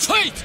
Fight!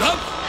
धप